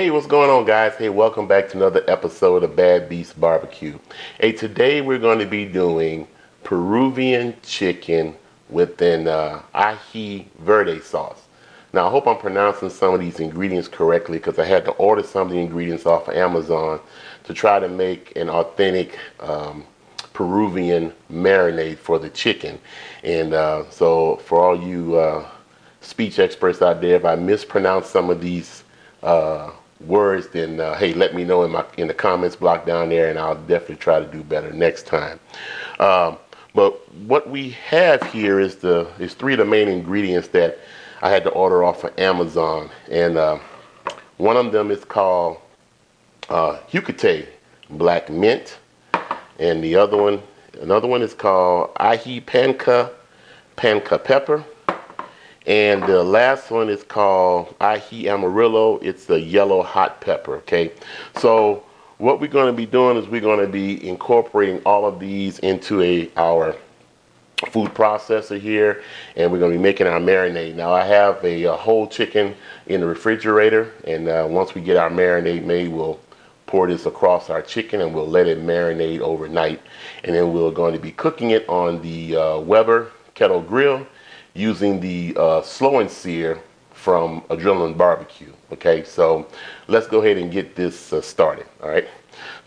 Hey, what's going on, guys? Hey, welcome back to another episode of Bad Beast Barbecue. Hey, today we're going to be doing Peruvian chicken with an uh, ají verde sauce. Now, I hope I'm pronouncing some of these ingredients correctly because I had to order some of the ingredients off of Amazon to try to make an authentic um, Peruvian marinade for the chicken. And uh, so, for all you uh, speech experts out there, if I mispronounce some of these uh, words, then uh, hey, let me know in my in the comments block down there, and I'll definitely try to do better next time. Um, but what we have here is the is three of the main ingredients that I had to order off of Amazon, and uh, one of them is called uh, Yucate Black Mint, and the other one, another one is called Ají Panca Panka Pepper. And the last one is called Ají Amarillo. It's a yellow hot pepper, okay? So what we're gonna be doing is we're gonna be incorporating all of these into a our food processor here and we're going to be making our marinade now I have a, a whole chicken in the refrigerator and uh, once we get our marinade made we'll pour this across our chicken and we'll let it marinate overnight and then we're going to be cooking it on the uh, Weber kettle grill using the uh, slow and sear from Adrenaline Barbecue. Okay, so let's go ahead and get this uh, started. All right,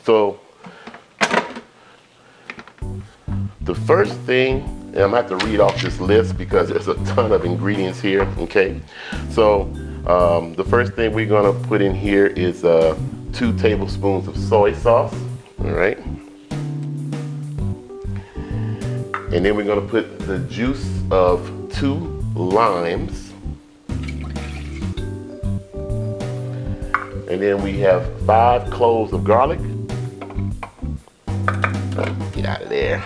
so the first thing, and I'm gonna have to read off this list because there's a ton of ingredients here. Okay, so um, the first thing we're gonna put in here is uh, two tablespoons of soy sauce. All right. And then we're gonna put the juice of two limes. And then we have five cloves of garlic. Get out of there.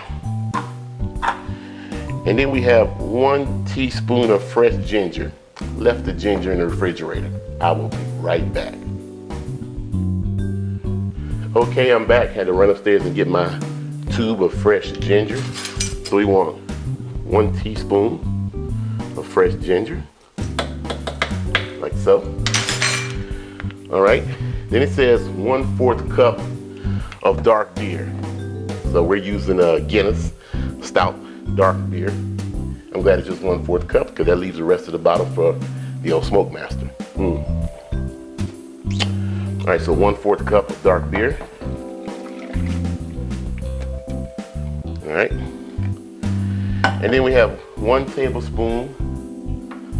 And then we have one teaspoon of fresh ginger. Left the ginger in the refrigerator. I will be right back. Okay, I'm back. Had to run upstairs and get my tube of fresh ginger. So we want one teaspoon of fresh ginger, like so. All right, then it says one fourth cup of dark beer. So we're using a Guinness stout dark beer. I'm glad it's just one fourth cup because that leaves the rest of the bottle for the old Smoke Master. Mm. All right, so one fourth cup of dark beer. All right. And then we have one tablespoon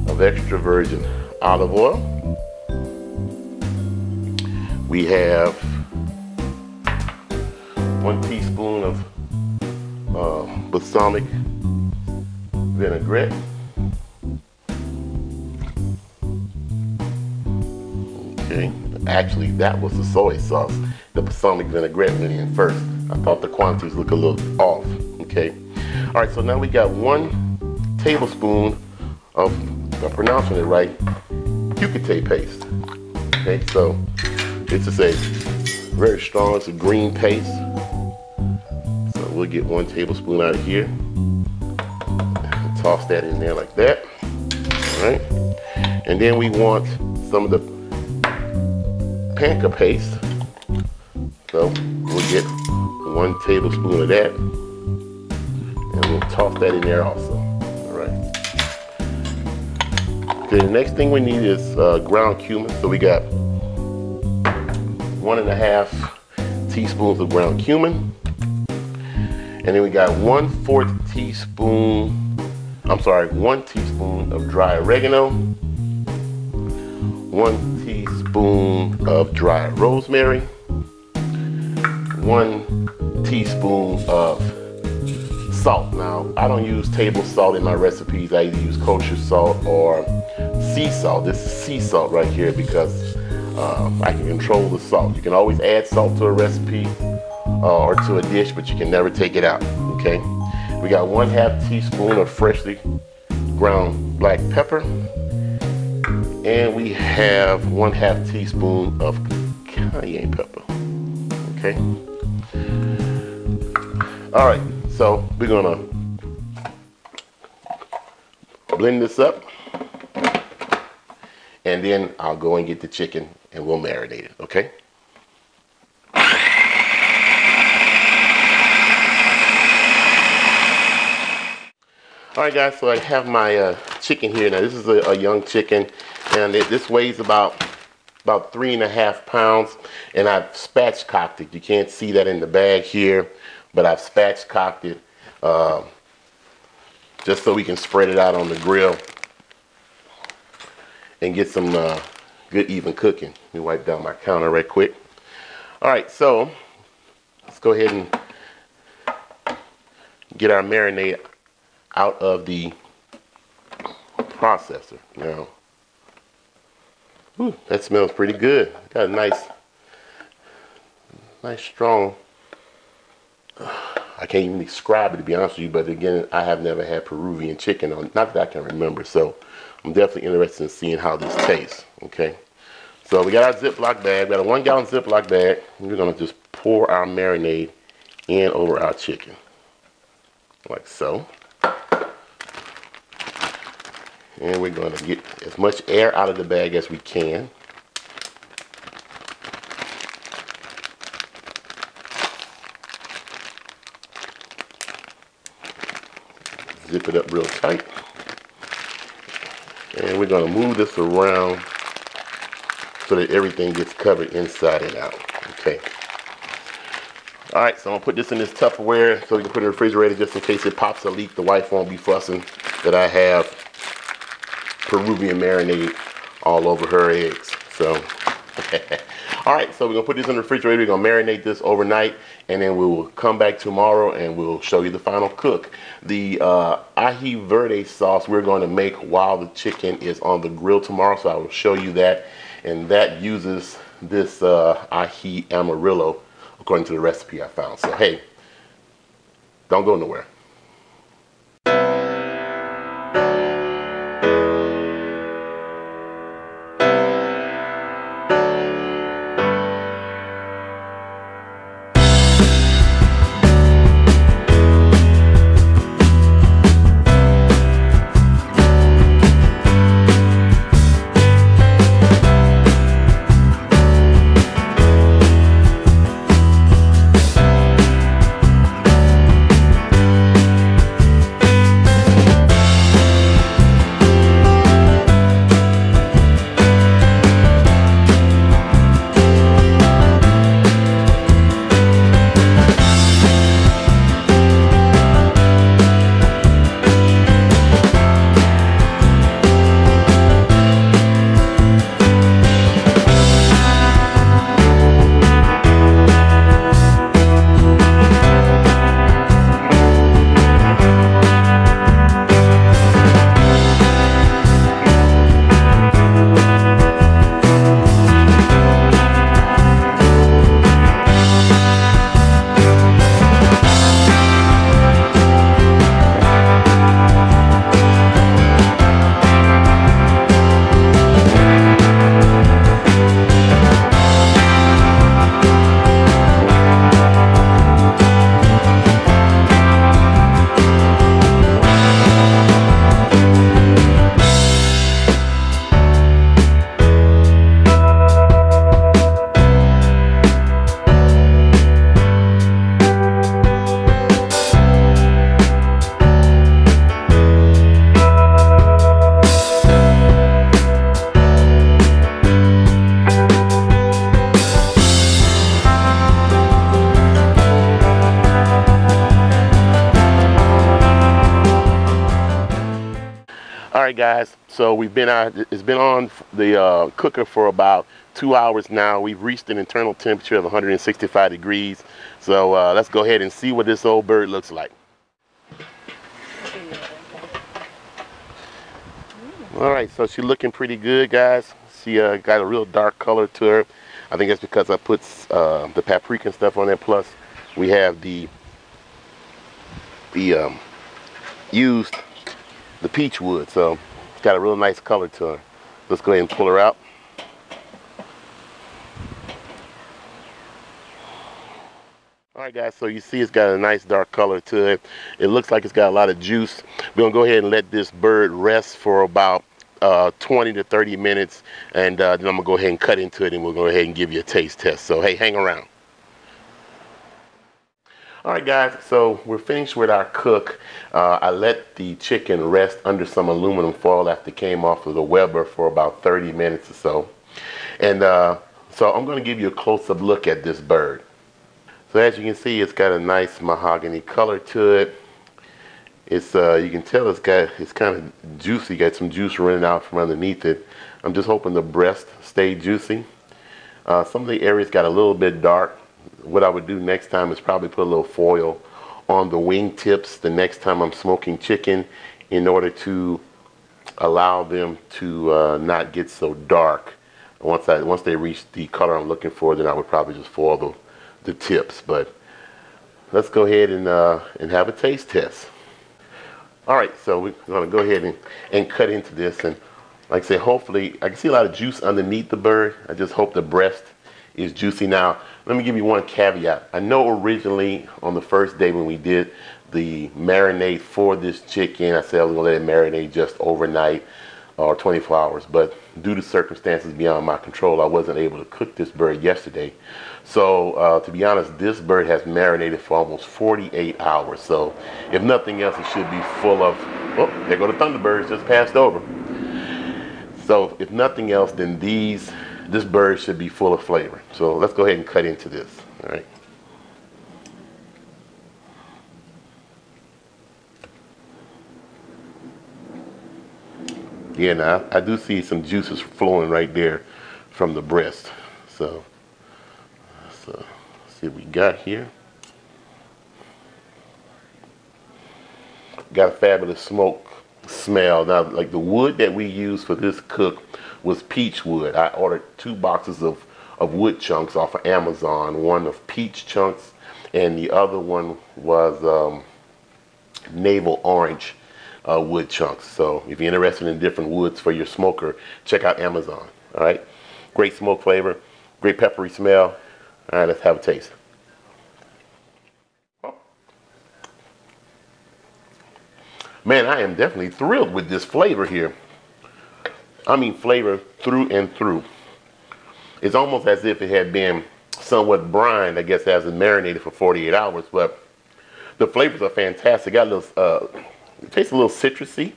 of extra virgin olive oil. We have one teaspoon of uh, balsamic vinaigrette. Okay, actually that was the soy sauce. The balsamic vinaigrette went in first. I thought the quantities look a little off, okay? All right, so now we got one tablespoon of, I'm pronouncing it right, Yucate paste. Okay, so it's is a very strong, it's a green paste. So we'll get one tablespoon out of here. Toss that in there like that. All right. And then we want some of the panca paste. So we'll get one tablespoon of that and we'll toss that in there also. Okay, the next thing we need is uh, ground cumin. So we got one and a half teaspoons of ground cumin. And then we got one fourth teaspoon, I'm sorry, one teaspoon of dry oregano, one teaspoon of dry rosemary, one teaspoon of salt. Now, I don't use table salt in my recipes. I either use kosher salt or sea salt. This is sea salt right here because uh, I can control the salt. You can always add salt to a recipe uh, or to a dish, but you can never take it out, okay? We got one half teaspoon of freshly ground black pepper. And we have one half teaspoon of cayenne pepper, okay? All right, so we're gonna blend this up and then I'll go and get the chicken and we'll marinate it, okay? All right, guys, so I have my uh, chicken here. Now, this is a, a young chicken, and it, this weighs about about three and a half pounds, and I've spatchcocked it. You can't see that in the bag here, but I've spatchcocked it uh, just so we can spread it out on the grill and get some uh, good even cooking. Let me wipe down my counter right quick. All right, so let's go ahead and get our marinade out of the processor. Now, that smells pretty good. Got a nice, nice strong. I can't even describe it to be honest with you, but again, I have never had Peruvian chicken on, not that I can remember. So I'm definitely interested in seeing how this tastes. Okay. So we got our Ziploc bag. We got a one gallon Ziploc bag. We're gonna just pour our marinade in over our chicken, like so. And we're going to get as much air out of the bag as we can. Zip it up real tight. And we're going to move this around so that everything gets covered inside and out. Okay. All right, so I'm gonna put this in this Tupperware so we can put it in the refrigerator just in case it pops a leak. The wife won't be fussing that I have Peruvian marinade all over her eggs. So, all right, so we're gonna put this in the refrigerator. We're gonna marinate this overnight, and then we will come back tomorrow and we'll show you the final cook. The uh, ají verde sauce we're going to make while the chicken is on the grill tomorrow, so I will show you that. And that uses this uh, ají amarillo according to the recipe I found. So hey, don't go nowhere. So we've been out. It's been on the uh, cooker for about two hours now. We've reached an internal temperature of 165 degrees. So uh, let's go ahead and see what this old bird looks like. All right, so she's looking pretty good, guys. She uh, got a real dark color to her. I think that's because I put uh, the paprika and stuff on there. Plus, we have the the um, used the peach wood. So it's got a real nice color to her. Let's go ahead and pull her out. All right, guys, so you see it's got a nice dark color to it. It looks like it's got a lot of juice. We're gonna go ahead and let this bird rest for about uh, 20 to 30 minutes, and uh, then I'm gonna go ahead and cut into it, and we'll go ahead and give you a taste test. So hey, hang around. All right, guys, so we're finished with our cook. Uh, I let the chicken rest under some aluminum foil after it came off of the Weber for about 30 minutes or so. And uh, so I'm gonna give you a close-up look at this bird. So as you can see, it's got a nice mahogany color to it. It's uh, you can tell it's got it's kind of juicy, got some juice running out from underneath it. I'm just hoping the breast stay juicy. Uh, some of the areas got a little bit dark. What I would do next time is probably put a little foil on the wing tips the next time I'm smoking chicken in order to allow them to uh, not get so dark. Once I once they reach the color I'm looking for, then I would probably just foil the, the tips. But let's go ahead and uh, and have a taste test. All right, so we're gonna go ahead and, and cut into this. And like I said, hopefully, I can see a lot of juice underneath the bird. I just hope the breast is juicy. Now, let me give you one caveat. I know originally on the first day when we did the marinade for this chicken, I said I was gonna let it marinate just overnight or 24 hours, but due to circumstances beyond my control, I wasn't able to cook this bird yesterday. So uh, to be honest, this bird has marinated for almost 48 hours. So if nothing else, it should be full of, oh, there go the Thunderbirds just passed over. So if nothing else, then these, this bird should be full of flavor. So let's go ahead and cut into this, all right? Yeah, now I do see some juices flowing right there from the breast. So, so see what we got here. Got a fabulous smoke smell. Now, like the wood that we use for this cook was peach wood. I ordered two boxes of, of wood chunks off of Amazon. One of peach chunks and the other one was um, navel orange uh, wood chunks. So if you're interested in different woods for your smoker, check out Amazon. All right. Great smoke flavor, great peppery smell. All right, let's have a taste. Man, I am definitely thrilled with this flavor here. I mean flavor through and through. It's almost as if it had been somewhat brined, I guess, as it marinated for 48 hours, but the flavors are fantastic. Got a little uh, it tastes a little citrusy,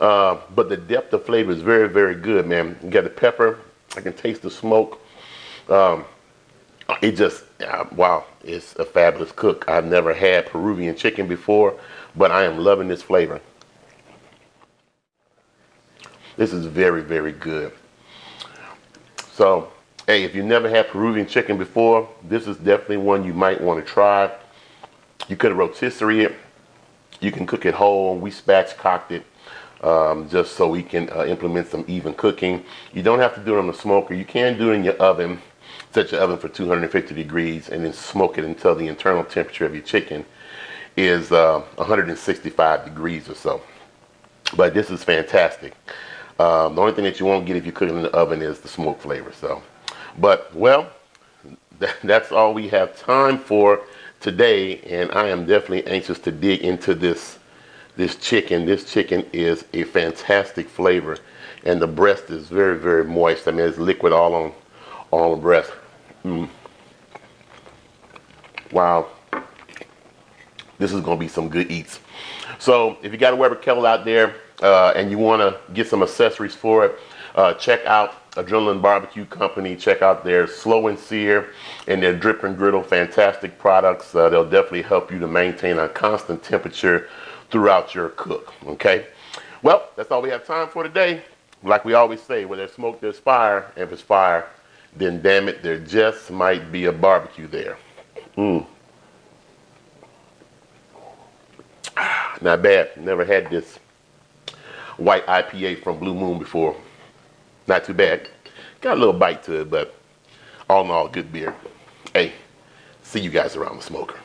uh, but the depth of flavor is very, very good, man. You got the pepper. I can taste the smoke. Um, it just, uh, wow, it's a fabulous cook. I've never had Peruvian chicken before, but I am loving this flavor. This is very, very good. So, hey, if you never had Peruvian chicken before, this is definitely one you might want to try. You could rotisserie it you can cook it whole. We spatchcocked it um, just so we can uh, implement some even cooking. You don't have to do it on the smoker. You can do it in your oven. Set your oven for 250 degrees and then smoke it until the internal temperature of your chicken is uh, 165 degrees or so. But this is fantastic. Um, the only thing that you won't get if you cook it in the oven is the smoke flavor. So, but well, that's all we have time for today, and I am definitely anxious to dig into this this chicken. This chicken is a fantastic flavor, and the breast is very, very moist. I mean, it's liquid all on all the breast. Mm. Wow, this is gonna be some good eats. So, if you got a Weber kettle out there uh, and you want to get some accessories for it, uh, check out Adrenaline Barbecue Company. Check out their Slow and Sear and their Drip and Griddle. Fantastic products. Uh, they'll definitely help you to maintain a constant temperature throughout your cook. Okay. Well, that's all we have time for today. Like we always say, where there's smoke, there's fire. And If it's fire, then damn it, there just might be a barbecue there. Mm. Not bad. Never had this white IPA from Blue Moon before. Not too bad. Got a little bite to it, but all in all, good beer. Hey, see you guys around the smoker.